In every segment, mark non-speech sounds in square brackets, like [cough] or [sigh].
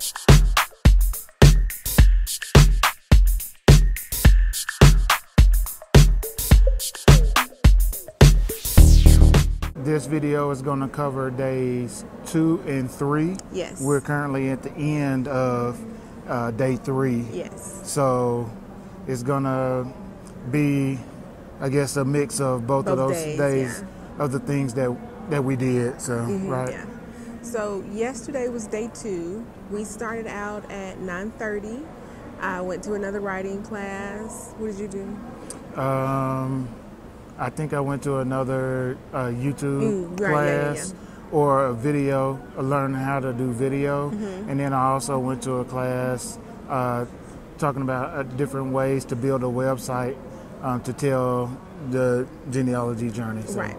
This video is going to cover days two and three. Yes. We're currently at the end of uh, day three. Yes. So it's going to be, I guess, a mix of both, of those days, days yeah. of the things that that we did. So right. Yeah. So yesterday was day two. We started out at 9:30. I went to another writing class. What did you do? Um, I think I went to another uh, YouTube Mm, right, yeah, yeah, class or a video, uh, learning how to do video, Mm-hmm. and then I also went to a class uh, talking about uh, different ways to build a website um, to tell the genealogy journey. So, Right.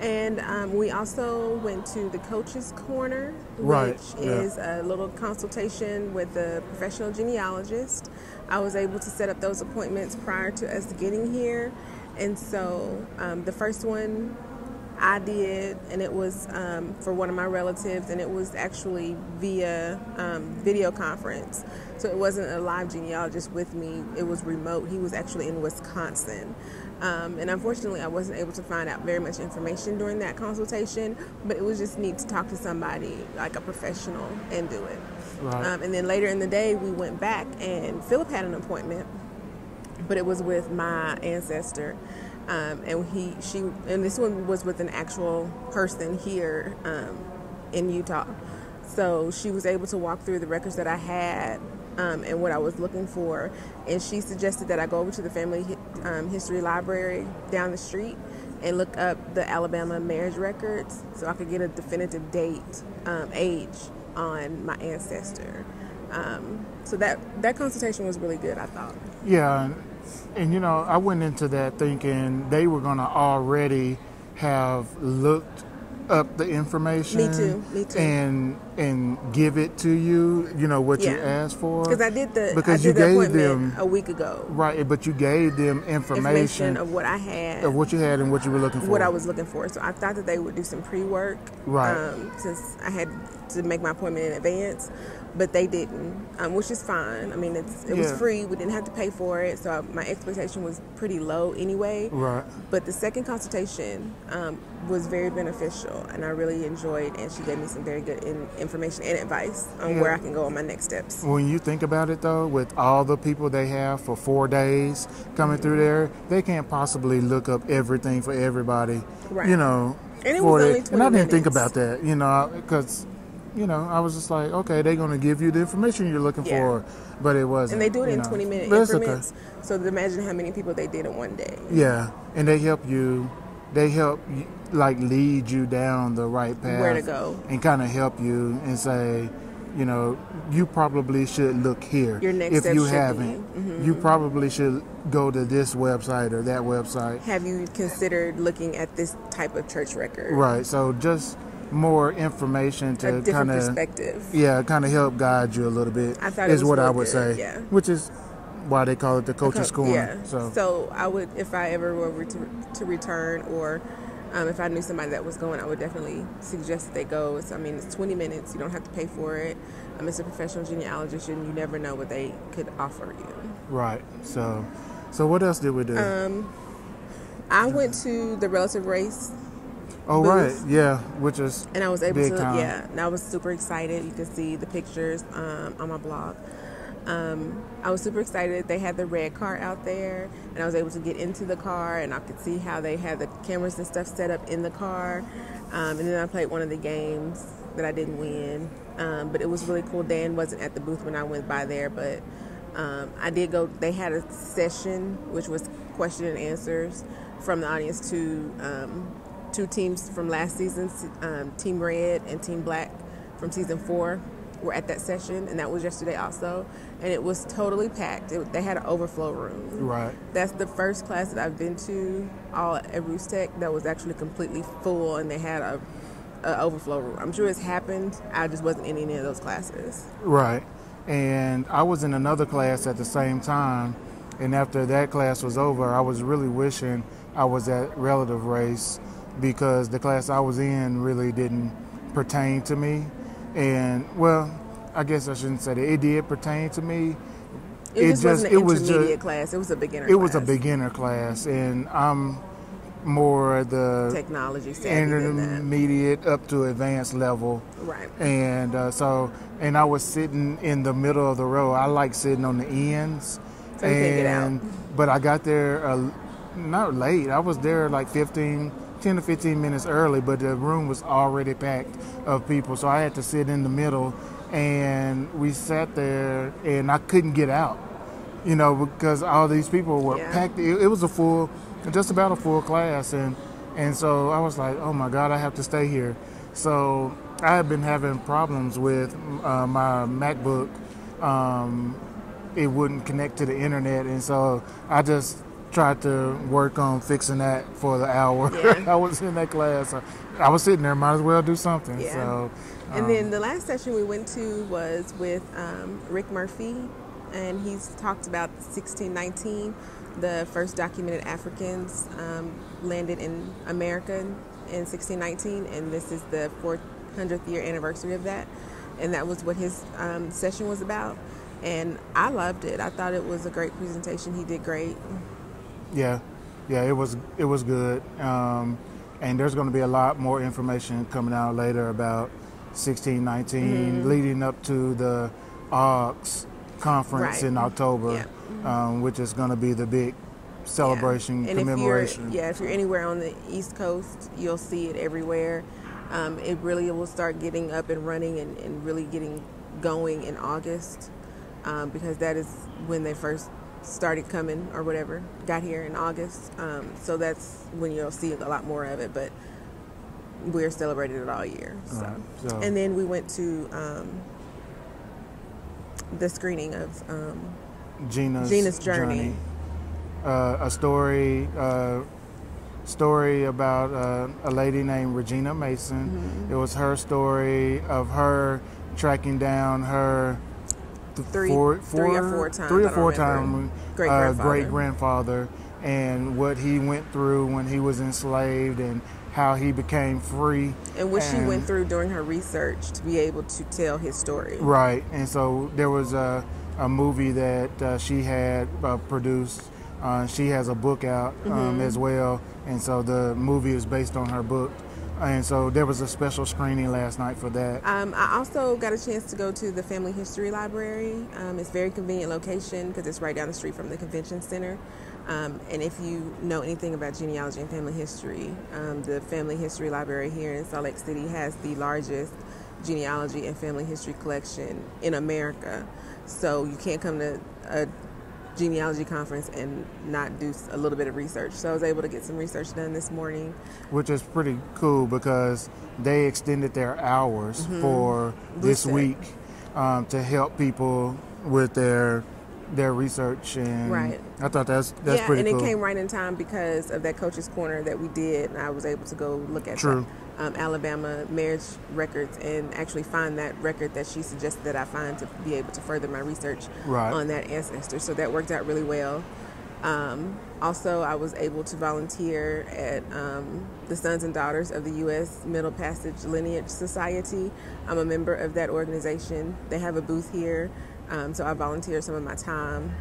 And um, we also went to the coach's corner, which Right, yeah. is a little consultation with a professional genealogist. I was able to set up those appointments prior to us getting here. And so um, the first one I did, and it was um, for one of my relatives, and it was actually via um, video conference. So it wasn't a live genealogist with me, it was remote. He was actually in Wisconsin. Um, and unfortunately, I wasn't able to find out very much information during that consultation, but it was just neat to talk to somebody like a professional and do it. Right. Um, and then later in the day, we went back, and Phillip had an appointment but it was with my ancestor. Um, and he, she, and this one was with an actual person here um, in Utah. So she was able to walk through the records that I had um, and what I was looking for. And she suggested that I go over to the family um, history library down the street and look up the Alabama marriage records so I could get a definitive date, um, age on my ancestor. Um, so that that consultation was really good, I thought. Yeah, and, you know, I went into that thinking they were going to already have looked up the information. Me too, me too. And and give it to you. You know what you asked for. Because I did the Because I you the gave them- a week ago. Right, but you gave them Information information, of what I had, of what you had and what you were looking for. what I was looking for. So I thought that they would do some pre work, Right. Um, since I had to make my appointment in advance, but they didn't, um, which is fine. I mean, it's it was free. We didn't have to pay for it, so my expectation was pretty low anyway. Right. But the second consultation um, was very beneficial, and I really enjoyed. And she gave me some very good in, information and advice on Yeah. where I can go on my next steps. When you think about it, though, with all the people they have for four days coming through mm-hmm. there, they can't possibly look up everything for everybody. Right. You know. And it was only And I didn't think about that, you know, because, you know, I was just like, okay, they're going to give you the information you're looking Yeah. for, but it wasn't. And they do it in know. 20 minute it's okay. So imagine how many people they did in one day. Yeah, and they help you. They help like lead you down the right path. Where to go. and kind of help you and say, you know, you probably should look here. Your next if you haven't, Mhm. you probably should go to this website or that website. Have you considered looking at this type of church record? Right. So just more information to kind of perspective. yeah, kind of help guide you a little bit. I thought it is what I would good, say. yeah. Which is why they call it the coach's Co- corner. Yeah. So, I would, if I ever were to, to return, or um, if I knew somebody that was going, I would definitely suggest that they go. It's, I mean, it's 20 minutes. You don't have to pay for it. Um, it's a professional genealogist, and you never know what they could offer you. right. So, so what else did we do? Um, I went to the relative race oh, right. Yeah. Which is and I was able to, time. yeah, and I was super excited. You can see the pictures um, on my blog. Um, I was super excited. They had the red car out there, and I was able to get into the car, and I could see how they had the cameras and stuff set up in the car. Um, and then I played one of the games that I didn't win, um, but it was really cool. Dan wasn't at the booth when I went by there, but um, I did go. They had a session which was question and answers from the audience to um, two teams from last season, um, Team Red and Team Black from season four were at that session, and that was yesterday also. And it was totally packed. It, they had an overflow room. right. That's the first class that I've been to all at RootsTech that was actually completely full, and they had a, a overflow room. I'm sure it's happened. I just wasn't in any of those classes. Right. And I was in another class at the same time. And after that class was over, I was really wishing I was at relative race because the class I was in really didn't pertain to me. And well, I guess I shouldn't say that. It did pertain to me. It, It just, just- wasn't it was intermediate ju- class. It was a beginner. Class. It was a beginner class, and I'm more the technology savvy than that. intermediate up to advanced level. Right. And uh, so, and I was sitting in the middle of the row. I like sitting on the ends. So and but I got there uh, not late. I was there like 15, 10 to 15 minutes early, but the room was already packed of people. So I had to sit in the middle, and we sat there, and I couldn't get out. You know, because all these people were Yeah. packed. It, it was a full, just about a full class, and and so I was like, oh my God, I have to stay here. So I have been having problems with uh, my MacBook. Um, it wouldn't connect to the internet, and so I just tried to work on fixing that for the hour Yeah. [laughs] I was in that class. I was sitting there, might as well do something. Yeah. So, And um, then the last session we went to was with um, Rick Murphy, and he's talked about 1619, the first documented Africans um, landed in America in 1619, and this is the 400th year anniversary of that. And that was what his um, session was about. And I loved it. I thought it was a great presentation. He did great. Yeah, yeah, it was it was good, um, and there's going to be a lot more information coming out later about 1619, Mm-hmm. leading up to the AUX conference Right. in October, Yeah. um, which is going to be the big celebration Yeah. Commemoration. If yeah, if you're anywhere on the East Coast, you'll see it everywhere. Um, it really will start getting up and running and, and really getting going in August um, because that is when they first started coming or whatever, got here in August. Um, so that's when you'll see a lot more of it. But we're celebrating it all year. So. Right, so- And then we went to um, the screening of um, Gina's, Gina's Journey. Uh, a story uh, story about uh, a lady named Regina Mason. Mm-hmm. It was her story of her tracking down her Three- four, three or four times, three or four remember. time uh, Great-grandfather. great grandfather and what he went through when he was enslaved and how he became free. and what she went through during her research to be able to tell his story. Right, and so there was a, a movie that uh, she had uh, produced. Uh, she has a book out um, Mm-hmm. as well, and so the movie is based on her book. And so there was a special screening last night for that. Um, I also got a chance to go to the Family History Library. Um, it's a very convenient location because it's right down the street from the convention center. Um, and if you know anything about genealogy and family history, um, the Family History Library here in Salt Lake City has the largest genealogy and family history collection in America. So you can't come to a genealogy conference and not do a little bit of research. So I was able to get some research done this morning. which is pretty cool because they extended their hours for this week um, to help people with their their research and Right. I thought that's that's yeah, pretty and cool. it came right in time because of that coach's corner that we did, and I was able to go look at True. um, Alabama marriage records and actually find that record that she suggested that I find to be able to further my research Right. on that ancestor. So that worked out really well. Um, also, I was able to volunteer at um, the Sons and Daughters of the U.S. Middle Passage Lineage Society. I'm a member of that organization. They have a booth here, um, so I volunteered some of my time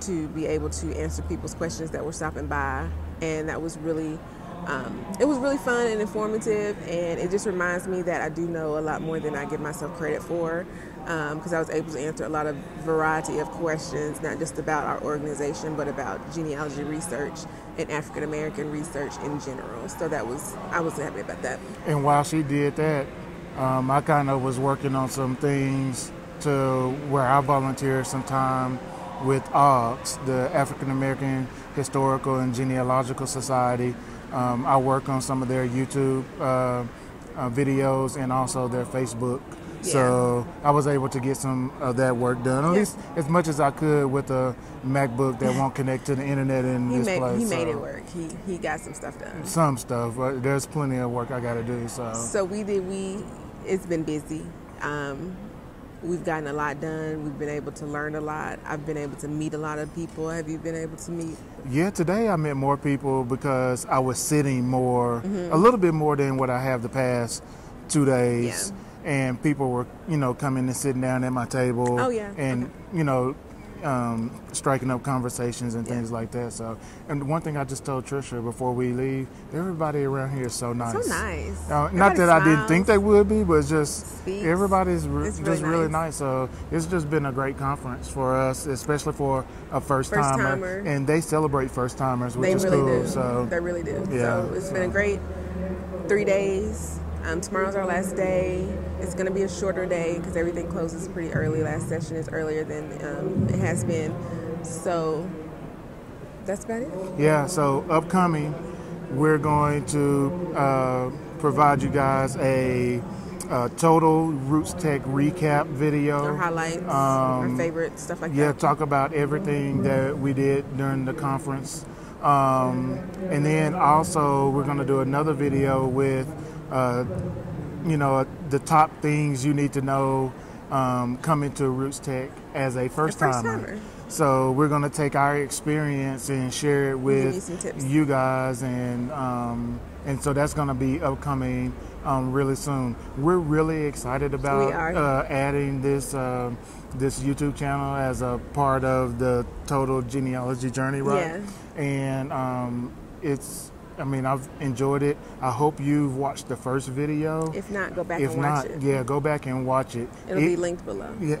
to be able to answer people's questions that were stopping by, and that was really. Um, it was really fun and informative, and it just reminds me that I do know a lot more than I give myself credit for because I was able to answer a lot of variety of questions, not just about our organization, but about genealogy research and African American research in general. So that was I was happy about that. And while she did that, um, I kind of was working on some things to where I volunteer some time with AUX, the African American Historical and Genealogical Society. Um, I work on some of their YouTube uh, uh, videos and also their Facebook. So I was able to get some of that work done, at Yeah. least as much as I could with a MacBook that won't connect to the internet in He this made place. he made it work. He he got some stuff done. Some stuff, but there's plenty of work I got to do. So. So we did. We it's been busy. Um, we've gotten a lot done. We've been able to learn a lot. I've been able to meet a lot of people. Have you been able to meet? Yeah, today I met more people because I was sitting more, Mm-hmm. a little bit more than what I have the past two days. and people were you know coming and sitting down at my table. Oh, yeah. and Okay. you know. Um, striking up conversations and Yeah. things like that. So, and one thing I just told Trisha before we leave, everybody around here is so nice. So nice. Uh, not that I didn't think they would be, but just Speaks. everybody's re- It's just really really nice. nice. So it's just been a great conference for us, especially for a first timer. And they celebrate first timers, which They is really cool. do. So they really do. Yeah, So it's been a great three days. Um, tomorrow's our last day. It's going to be a shorter day because everything closes pretty early. Last session is earlier than um, it has been. So that's about it. yeah, so upcoming, we're going to uh, provide you guys a, uh total Roots Tech recap video. Our highlights, our Um, favorite stuff like Yeah, that. Yeah, talk about everything that we did during the conference. Um, and then also, we're going to do another video with, uh, you know, the top things you need to know um, coming to Roots Tech as a first timer. first-timer. So, we're going to take our experience and share it with you guys, and um, and so that's going to be upcoming um, really soon. We're really excited about Uh, adding this um this YouTube channel as a part of the total genealogy journey, right? Yeah. And um, it's, I mean, I've enjoyed it. I hope you've watched the first video. If not, go back If and not, watch it. yeah, go back and watch it. It'll It- be linked below. Yeah,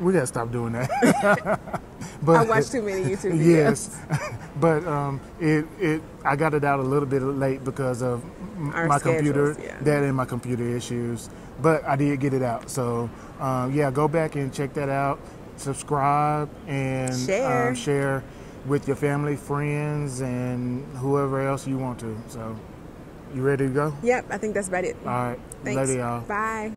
we gotta stop doing that. [laughs] but I watched too many YouTube [laughs] videos. yes, [laughs] but um, it it I got it out a little bit late because of Our my computer, yeah. that and my computer issues. But I did get it out, so um, yeah, go back and check that out. Subscribe and Share. Um, share with your family, friends, and whoever else you want to. So, you ready to go? Yep, I think that's about it. All right, Thanks. later, y'all. Bye.